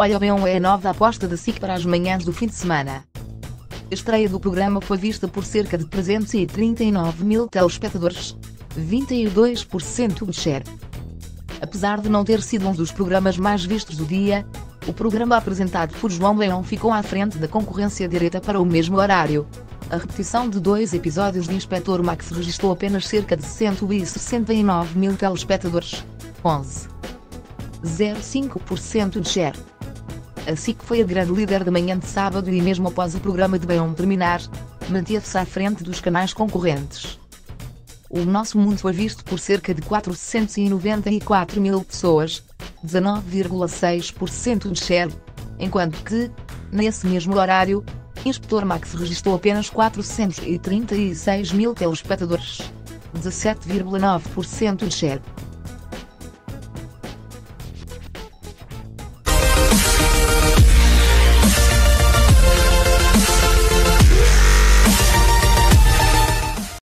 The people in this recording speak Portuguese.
Olha bem é a nova aposta da SIC para as manhãs do fim de semana. A estreia do programa foi vista por cerca de 339 mil telespectadores, 22% de share. Apesar de não ter sido um dos programas mais vistos do dia, o programa apresentado por João Leão ficou à frente da concorrência direta para o mesmo horário. A repetição de dois episódios de Inspector Max registrou apenas cerca de 169 mil telespectadores. 11,05% de share. A SIC foi a grande líder da manhã de sábado e mesmo após o programa de Beão terminar, manteve-se à frente dos canais concorrentes. O nosso mundo foi visto por cerca de 494 mil pessoas, 19,6% de share, enquanto que, nesse mesmo horário, Inspector Max registrou apenas 436 mil telespectadores, 17,9% de share.